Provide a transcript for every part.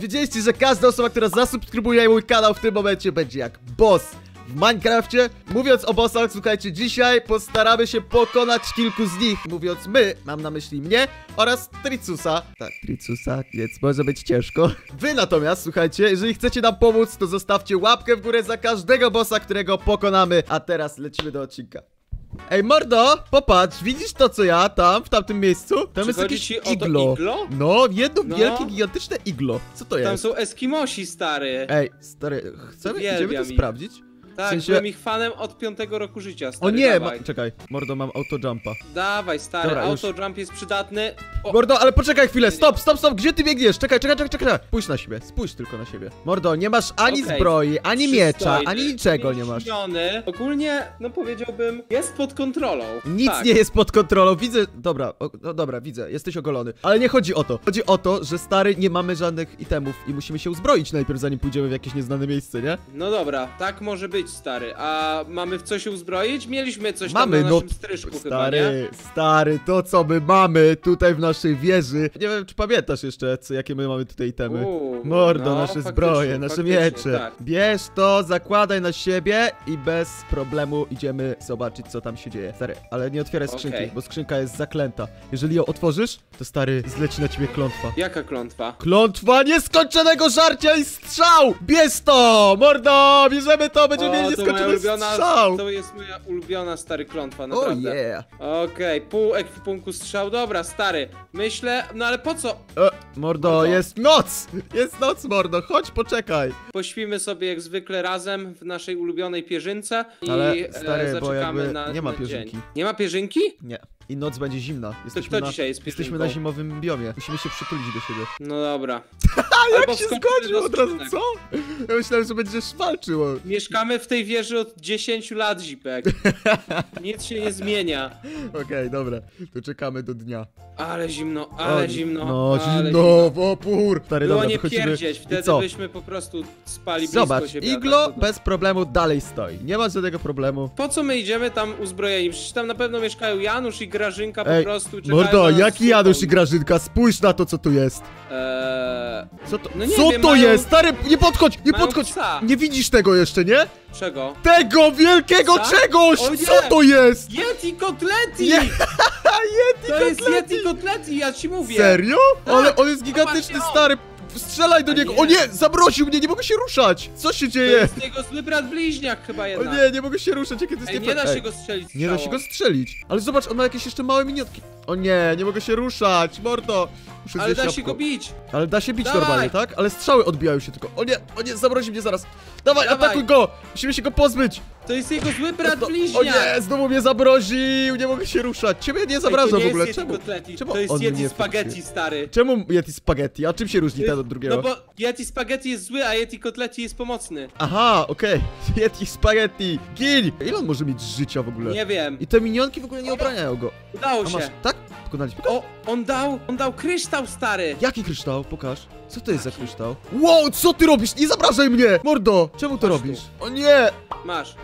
wiedzieliście, że każda osoba, która zasubskrybuje mój kanał w tym momencie będzie jak boss w Minecrafcie. Mówiąc o bossach, słuchajcie, dzisiaj postaramy się pokonać kilku z nich. Mówiąc my, mam na myśli mnie oraz Tricusa. Tak, Tricusa, więc może być ciężko. Wy natomiast, słuchajcie, jeżeli chcecie nam pomóc, to zostawcie łapkę w górę za każdego bossa, którego pokonamy. A teraz lecimy do odcinka. Ej, mordo, popatrz, widzisz to co ja tam, w tamtym miejscu? Tam jest jakieś ci o to iglo. iglo? No, jedno No. wielkie, gigantyczne iglo. Co to Tam jest? są Eskimosi, stary. Ej, stary, chcemy, idziemy Uwielbiam to ich. sprawdzić? Tak, sensie- byłem ich fanem od piątego roku życia, O stary, nie, ma, czekaj, mordo, mam autojumpa. Dawaj, stary, Dobra, już. autojump jest przydatny. O, Mordo, ale poczekaj chwilę, stop, stop, stop, gdzie ty biegniesz? Czekaj, czekaj, czekaj, czekaj, spójrz na siebie, spójrz tylko na siebie. Mordo, nie masz ani Okej. zbroi, ani miecza, ani niczego nie masz. Ogólnie, no powiedziałbym, jest pod kontrolą. Nic tak. nie jest pod kontrolą, widzę, dobra, o, no dobra, widzę, jesteś ogolony. Ale nie chodzi o to, chodzi o to, że stary, nie mamy żadnych itemów i musimy się uzbroić najpierw, zanim pójdziemy w jakieś nieznane miejsce, nie? No dobra, tak może być, stary. A mamy w co się uzbroić? Mieliśmy coś Mamy, tam na no, naszym stryżku chyba, nie? Stary, stary, to co my mamy tutaj w naszej wieży. Nie wiem, czy pamiętasz jeszcze, co, jakie my mamy tutaj itemy. Uuu, Mordo, no, nasze zbroje, nasze miecze. Tak. Bierz to, zakładaj na siebie i bez problemu idziemy zobaczyć, co tam się dzieje. Stary, ale nie otwieraj skrzynki, Okej. bo skrzynka jest zaklęta. Jeżeli ją otworzysz, to stary, zleci na ciebie klątwa. Jaka klątwa? Klątwa nieskończonego żarcia i strzał! Bierz to! Mordo! Bierzemy to, będziemy mieli O, to moja ulubiona, strzał! to jest moja ulubiona stary klątwa, O naprawdę. yeah! Okej, pół ekwipunku strzał, dobra, stary. Myślę, no ale po co? E, mordo, Mordo. jest noc! Jest noc, mordo, chodź, poczekaj. Pośpimy sobie jak zwykle razem w naszej ulubionej pierzynce i Ale, e, stary, bo zaczekamy jakby na nie ma na pierzynki. Dzień. Nie ma pierzynki? Nie. I noc będzie zimna. Jesteśmy, kto na, dzisiaj jest jesteśmy na zimowym biomie. Musimy się przytulić do siebie. No dobra. A Albo jak się wskoczymy zgodził do od razu, skrzynek. co? Ja myślałem, że będziesz walczył. o- Mieszkamy w tej wieży od 10 lat, Zipek. Nic się nie zmienia. Okej, dobra. To czekamy do dnia. Ale zimno, ale O, zimno. No, ale zimno, w opór. Stary, Było dobra, nie wychodzimy. pierdzieć, I wtedy co? byśmy po prostu spali Zobacz, blisko siebie. a iglo tak to- bez problemu dalej stoi. Nie ma żadnego problemu. Po co my idziemy tam uzbrojeni? Przecież tam na pewno mieszkają Janusz i Grażynka po Ej, prostu czekają mordo, na nas jaki Janusz i Grażynka? Spójrz na to, co tu jest. Eee, Co to, No nie co wiem, to mają- jest? Stary, nie podchodź, nie mają podchodź. psa. Nie widzisz tego jeszcze, nie? czego? Tego wielkiego Psa? czegoś! O nie! Co to jest? Yeti kotleti! Yeti To jest. Yeti kotleti, ja ci mówię! Serio? Tak. Ale on jest gigantyczny, Zobaczcie, o. stary. Strzelaj do A niego. nie. O nie, zamroził mnie, nie mogę się ruszać. Co się To dzieje? jest jego zły brat bliźniak chyba O jednak. nie, nie mogę się ruszać, jakie to jest Ej, nie da się go strzelić Nie da się go strzałą. strzelić. Ale zobacz, on ma jakieś jeszcze małe miniotki. O nie, nie mogę się ruszać, mordo. Muszę Ale zjeść da się jabłko. go bić! Ale da się bić Dawaj. normalnie, tak? Ale strzały odbijają się tylko. O nie, o nie, zamrozi mnie zaraz. Dawaj, Dawaj. atakuj go! Musimy się go pozbyć. To jest jego zły brat No, o bliźniak! nie, znowu mnie zamroził, nie mogę się ruszać. Ciebie nie Ej, to nie w ogóle, jest Yeti czemu? kotleti, Czemu to jest spaghetti, stary. Czemu Yeti Spaghetti? A czym się różni ten od drugiego? No bo Yeti spaghetti jest zły, a Yeti kotleti jest pomocny. Aha, okej. Yeti Spaghetti. Gin! Ile on może mieć życia w ogóle? Nie wiem. I te minionki w ogóle nie obraniają go. Udało A masz, się. tak? Pokonaliśmy go? O, on dał, on dał kryształ, stary. Jaki kryształ? Pokaż. Co to jest za kryształ? Wow, co ty robisz? Nie zabrażaj mnie! Mordo, czemu to robisz? O nie! Masz.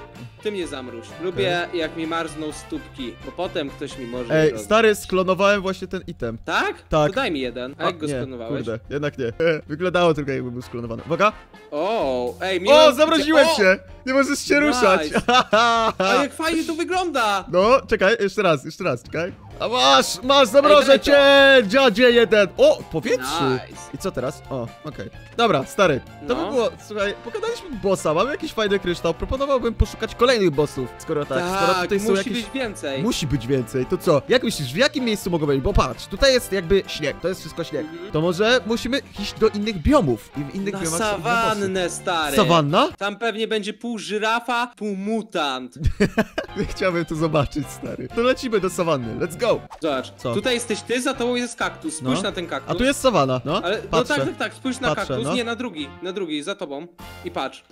Ty mnie zamruź. Lubię, jak mi marzną stópki, bo potem ktoś mi może Ej, roz- stary, sklonowałem właśnie ten item. Tak? Tak. To daj mi jeden. A jak go nie, sklonowałeś? kurde, jednak nie. Wyglądało tylko jakby był sklonowany. Uwaga! O, ej, miło... O, zamroziłem o, się! Nie możesz się ruszać! Nice. A jak fajnie to wygląda! No, czekaj, jeszcze raz, jeszcze raz, czekaj. A masz, masz, zamrożę Ej, cię, dziadzie jeden! O, powietrzu! Nice. I co teraz? O, okej. Dobra, stary, to No. by było, słuchaj, pokonaliśmy bossa, mamy jakiś fajny kryształ, proponowałbym poszukać kolejnych bossów, skoro tak, skoro Tak, tutaj są musi jakieś... być więcej. Musi być więcej, to co? Jak myślisz, w jakim miejscu mogą być? Bo patrz, tutaj jest jakby śnieg, to jest wszystko śnieg. Mhm. To może musimy iść do innych biomów i w innych Na biomach są inne bossy. sawannę, stary. Sawanna? Tam pewnie będzie pół żyrafa, pół mutant. Chciałbym to zobaczyć, stary. To lecimy do sawanny, let's go! Zobacz, Co? tutaj jesteś ty, za tobą jest kaktus. Spójrz No. na ten kaktus. A tu jest sawana, no? Ale, no Patrzę. tak, tak, tak, spójrz na Patrzę, kaktus. no. Nie, na drugi, na drugi, za tobą. I patrz.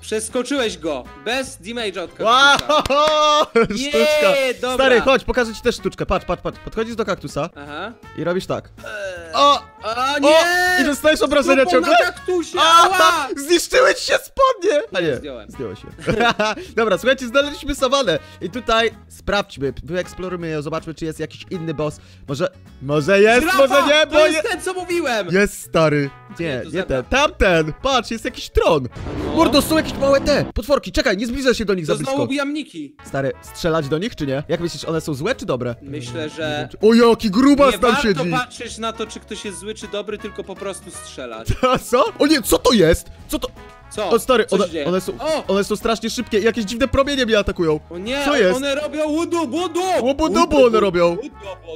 Przeskoczyłeś go. Bez damage'a od kaktusa. Wow! Sztuczka. Nie, dobra. Stary, chodź, pokażę ci też sztuczkę. Patrz, patrz, patrz. Podchodzisz do kaktusa Aha. i robisz tak. Eee. O! A O! nie! I dostajesz obrażenia Stopą ciągle? na kaktusie! A! Zniszczyły ci się spodnie! A nie, Zdjąłem. zdjęło się. Dobra, słuchajcie, znaleźliśmy sawanę. I tutaj sprawdźmy, wyeksplorujmy ją, zobaczmy, czy jest jakiś inny boss. Może, może jest, może nie, To bo jest nie... ten, co mówiłem! Jest stary. Nie, Nie, to nie ten. Tamten! Patrz, jest jakiś tron. No. Mordo, są jakieś małe te. Potworki, czekaj, nie zbliżaj się do nich za To znowu blisko. Niki. Stary, strzelać do nich, czy nie? Jak myślisz, one są złe, czy dobre? Myślę, że... O, jaki grubas Nie tam warto siedzi! patrzeć na to, czy ktoś jest zły, czy dobry, tylko po prostu strzelać. A co? O nie, co to jest? Co to? Co? O stary, one, one, są, O! one są strasznie szybkie jakieś dziwne promienie mnie atakują. O nie, Co jest? one robią łudu, budu! Łobudubu one robią.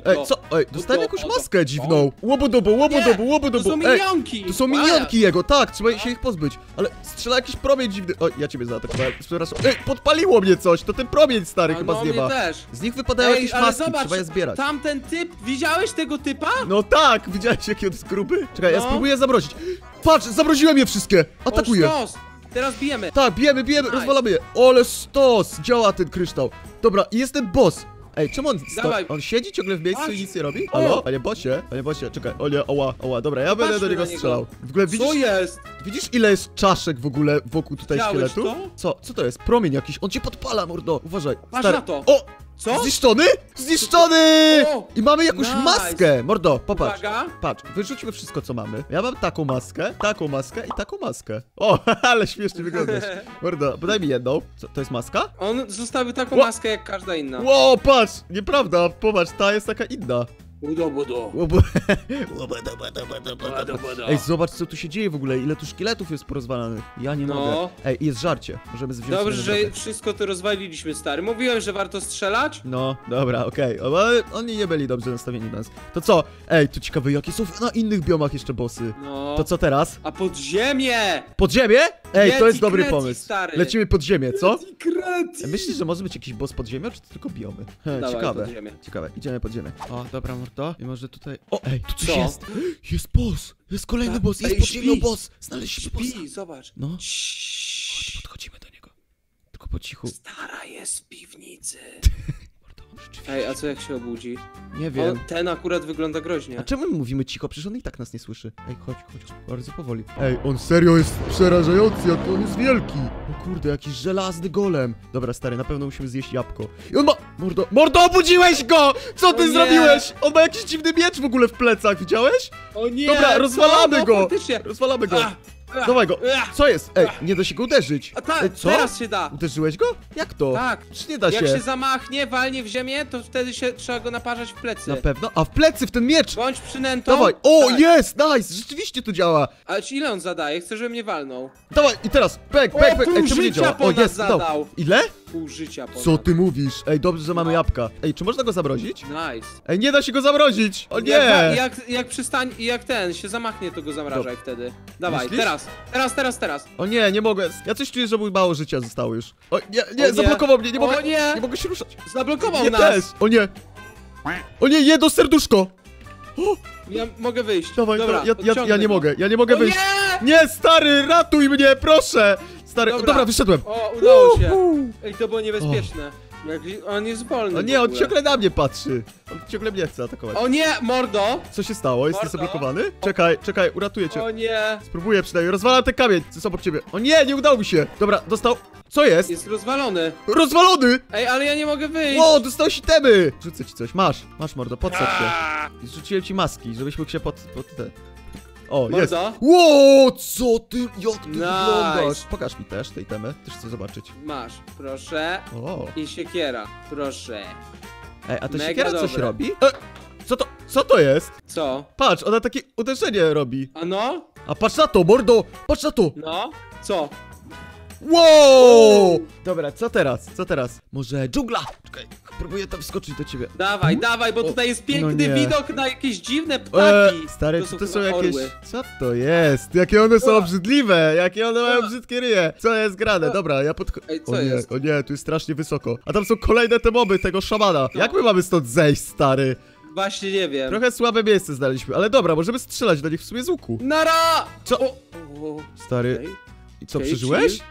Ej, co? Ej, dostałem jakąś maskę dziwną. Łobudubu, łobudubu, łobudubu. To są minionki! to są minionki jego, tak, trzeba się ich pozbyć. Ale strzela jakiś promień dziwny. Oj, ja ciebie zaatakowałem, przepraszam. Ej, podpaliło mnie coś, to ten promień stary chyba no, z nieba. też. Z nich wypadają jakieś maski, trzeba je zbierać. tamten typ, widziałeś tego typa? No tak, widziałeś jaki on jest gruby? Czekaj, ja No. spróbuję zamrozić. Patrz, zamroziłem je wszystkie. Atakuję. O, sztos. Teraz bijemy. Tak, bijemy, bijemy, Nice. rozwalamy je. Ole stos, działa ten kryształ. Dobra, i jest ten boss. Ej, czemu on. Dawaj. on siedzi ciągle w miejscu i Patrz. nic nie robi? Halo? Panie bossie? Panie bossie, czekaj, o nie, oła, oła, dobra, ja będę do niego strzelał. W ogóle Co widzisz, jest? widzisz ile jest czaszek w ogóle wokół tutaj Widziałeś szkieletu? to? Co? Co to jest? Promień jakiś, on cię podpala, mordo, uważaj. Patrz na to. O! Co? Zniszczony? Zniszczony! O! I mamy jakąś Nice. maskę! Mordo, popatrz. Uwaga. Patrz, wyrzućmy wszystko, co mamy. Ja mam taką maskę, taką maskę i taką maskę. O, ale śmiesznie wyglądasz. Mordo, podaj mi jedną. Co, to jest maska? On zostawił taką Ło- maskę jak każda inna. Ło, patrz! Nieprawda, popatrz, ta jest taka inna. Budo. Ej, zobacz, co tu się dzieje w ogóle, ile tu szkieletów jest porozwalanych. Ja nie No. mogę. Ej, jest żarcie. Możemy wziąć Dobrze, że wszystko to rozwaliliśmy, stary. Mówiłem, że warto strzelać? No, dobra, okej. O, Ale oni nie byli dobrze nastawieni do nas. To co? Ej, to ciekawe, jakie są na innych biomach jeszcze bossy. No. To co teraz? A podziemie! Podziemie? Ej, to Yeti jest dobry Kreti, pomysł. stary. Lecimy pod ziemię, co? Krety. Myślisz, że może być jakiś boss pod ziemią, czy to tylko biomy? He, Dawaj, ciekawe. Ciekawe, idziemy pod ziemię. O, dobra, mordo. I może tutaj... O, ej, tu coś Co? jest! Jest boss! Jest kolejny Tak. boss, jest pod ziemią boss! Znaleźliśmy bossa. Śpi, zobacz. No, Ciii. podchodzimy do niego. Tylko po cichu. Stara jest w piwnicy. Rzeczywiście... Ej, a co jak się obudzi? Nie wiem. ten akurat wygląda groźnie. A czemu my mówimy cicho? Przecież on i tak nas nie słyszy. Ej, chodź, chodź, bardzo powoli. Ej, on serio jest przerażający, jak on jest wielki. O kurde, jakiś żelazny golem. Dobra, stary, na pewno musimy zjeść jabłko. I on ma... Mordo, mordo, obudziłeś go! Co ty O zrobiłeś? On ma jakiś dziwny miecz w ogóle w plecach, widziałeś? O nie! Dobra, co? rozwalamy No, go! Faktycznie. Rozwalamy go. Ach, Dawaj go. Co jest? Ej, nie da się go uderzyć. A ta, Ej, co? teraz się da. Uderzyłeś go? Jak to? Tak. Czy nie da Jak się? się zamachnie, walnie w ziemię, to wtedy się trzeba go naparzać w plecy. Na pewno? A w plecy, w ten miecz! Bądź przynętą. Dawaj! O, tak. jest! Nice! Rzeczywiście to działa! Ale ile on zadaje? Chcę, żeby mnie walnął. Dawaj, i teraz! Pek, pek, pek! Ej, czemu nie działa? O, jest, dał. zadał. Ile? Pół życia ponad. Co ty mówisz? Ej, dobrze, że mamy No. jabłka. Ej, czy można go zamrozić? Nice. Ej, nie da się go zamrozić! O Jak, nie! jak, jak przystań, jak ten się zamachnie, to go zamrażaj wtedy. Dawaj, Myślisz? teraz, teraz, teraz, teraz. O nie, nie mogę. Ja coś czuję, że mój mało życia zostało już. O nie, nie, O nie. zablokował mnie, nie O mogę. nie. Nie mogę się ruszać. Zablokował Nie nas. też! O nie! O nie, jedno serduszko! Ja mogę wyjść. dawaj, Dobra, ja, ja, ja odciągnę nie go. mogę, ja nie mogę O wyjść. nie! Nie, stary, ratuj mnie, proszę! Stary, dobra, Dobra. wyszedłem. O, udało się. Ej, to było niebezpieczne. Jak, on jest wolny. O w nie, on ogóle. ciągle na mnie patrzy. On ciągle mnie chce atakować. O nie, mordo! Co się stało? Jesteś Mordo. zablokowany? Czekaj, czekaj, uratuję cię. O nie! Spróbuję przynajmniej. Rozwalam ten kamień, co jest obok ciebie. O nie, nie udało mi się. Dobra, dostał. Co jest? Jest rozwalony. Rozwalony! Ej, ale ja nie mogę wyjść. O, dostałeś itemy! Rzucę ci coś. Masz, masz mordo, podsadź się. Rzuciłem ci maski, żebyś mógł się pod, pod te... O, Mordo? jest. Ło, co ty, jak ty Nice. wyglądasz? Pokaż mi też te itemy, też chcę zobaczyć. Masz, proszę. O, I siekiera, proszę. ej, a to Mega siekiera coś dobre. robi? E, co to, co to jest? Co? Patrz, ona takie uderzenie robi. A no? A patrz na to, mordo, patrz na to! No? Co? Wow! Dobra, co teraz? Co teraz? Może dżungla? Czekaj, próbuję tam wskoczyć do ciebie. Dawaj, dawaj, bo O, tutaj jest no piękny nie. widok na jakieś dziwne E, ptaki. stary, czy to są chyba jakieś... orły. Co to jest? Jakie one są O. obrzydliwe! Jakie one mają brzydkie ryje! Co jest grane? O. Dobra, ja podcho... Ej, co O nie, jest? o nie, tu jest strasznie wysoko. A tam są kolejne te moby tego szamana. No. Jak my mamy stąd zejść, stary? Właśnie nie wiem. Trochę słabe miejsce znaleźliśmy, ale dobra, możemy strzelać do nich w sumie z łuku. Nara! Co? O, o, Stary, okej. i co, okej, przeżyłeś? chill.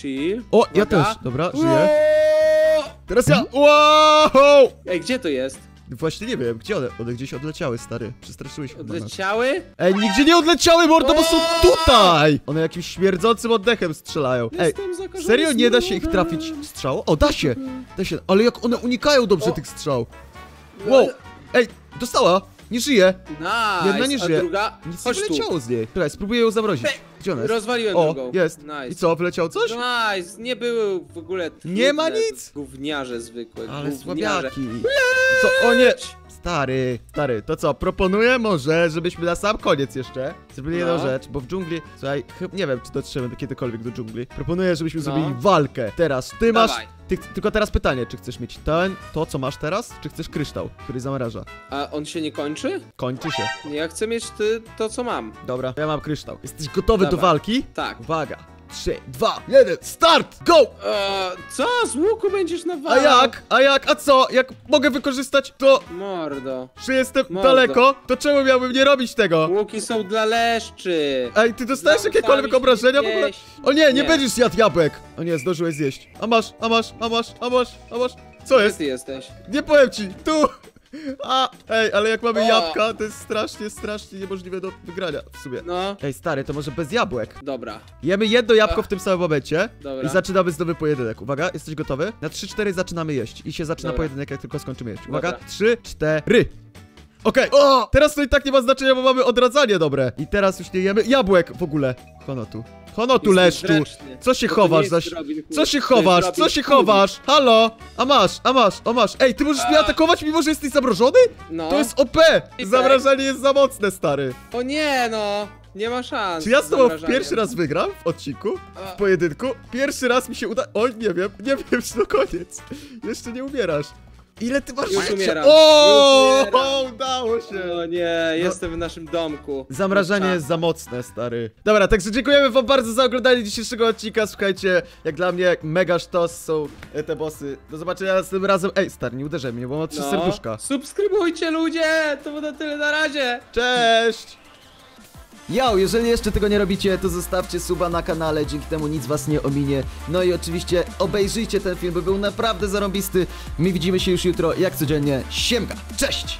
Chill. O, ja Uwaga. też, dobra, żyję. Teraz ja, wow! Ej, gdzie to jest? Właśnie nie wiem, gdzie one? One gdzieś odleciały, stary. Przestraszyłeś nas. Odleciały? Ej, nigdzie nie odleciały, mordo, bo są tutaj! One jakimś śmierdzącym oddechem strzelają. Ej, serio nie da się ich trafić strzałą? O, da się! Da się, ale jak one unikają dobrze O! tych strzał. Wow! Ej, dostała! Nie żyje! Nice. Jedna nie żyje. A druga? Nic Chodź nie tu. wyleciało z niej. Czekaj, spróbuję ją zamrozić. Gdzie ona jest? Rozwaliłem O, drugą. jest. Nice. I co, wyleciało coś? Nice, nie były w ogóle Nie ma nic. Gówniarze zwykłe, Ale gówniarze. słabiaki. Co? O nie! Stary, stary, to co, proponuję może, żebyśmy na sam koniec jeszcze zrobili jedną No. rzecz, bo w dżungli, słuchaj, nie wiem, czy dotrzemy kiedykolwiek do dżungli. Proponuję, żebyśmy No. zrobili walkę. Teraz, ty masz, Dawaj. ty, tylko teraz pytanie, czy chcesz mieć ten, to co masz teraz, czy chcesz kryształ, który zamraża? A on się nie kończy? Kończy się. Ja chcę mieć ty, to, co mam. Dobra, ja mam kryształ. Jesteś gotowy do Dawaj. walki? Tak. Uwaga. 3, 2, 1, start! Go! E, co? Z łuku będziesz A nawalał? jak? A jak? A co? Jak mogę wykorzystać to, Mordo. że jestem Mordo. daleko, to czemu miałbym nie robić tego? Łuki są dla leszczy. Ej, ty dostajesz jakiekolwiek się obrażenia w ogóle? jeść. O nie, nie, Nie. będziesz jadł jabłek! O nie, zdążyłeś zjeść. A masz, a masz, a masz, a masz, a masz. Co Gdzie jest? ty jesteś? Nie powiem ci, tu! A, ej, ale jak mamy O. jabłka, to jest strasznie, strasznie niemożliwe do wygrania w sumie. No, Ej, stary, to może bez jabłek. dobra. Jemy jedno jabłko w tym samym momencie Dobra. i zaczynamy znowu pojedynek. Uwaga, jesteś gotowy? Na 3-4 zaczynamy jeść i się zaczyna Dobra. pojedynek, jak tylko skończymy jeść. Uwaga, Dobra. 3, 4. Okej, o! Teraz to i tak nie ma znaczenia, bo mamy odradzanie dobre. I teraz już nie jemy jabłek w ogóle. Honotu. Honotu, Jesteś leszczu. grzeczny. Co się To chowasz za... jest. Co się chowasz? Co się chowasz? Halo? A masz, a masz, a masz. Ej, ty możesz mnie A. atakować mimo, że jesteś zamrożony? No. To jest OP! Tak. Zamrażanie jest za mocne, stary. O nie no, nie ma szans. Czy ja z tobą pierwszy raz wygram w odcinku? A, W pojedynku? Pierwszy raz mi się uda... Oj, nie wiem, nie wiem, czy to koniec. Jeszcze nie umierasz. Ile ty masz Już życia? umieram, O, już umieram. o, udało się. O nie, jestem w naszym domku. Zamrażanie jest za mocne, stary. Dobra, także dziękujemy wam bardzo za oglądanie dzisiejszego odcinka. Słuchajcie, jak dla mnie mega sztos są e, te bossy. Do zobaczenia następnym razem. Ej, stary, nie uderzaj mnie, bo mam trzy no. serduszka. Subskrybujcie ludzie, to było na tyle na razie. Cześć! Yo, jeżeli jeszcze tego nie robicie, to zostawcie suba na kanale, dzięki temu nic was nie ominie. No i oczywiście obejrzyjcie ten film, bo był naprawdę zarąbisty. My widzimy się już jutro, jak codziennie. Siemka, cześć!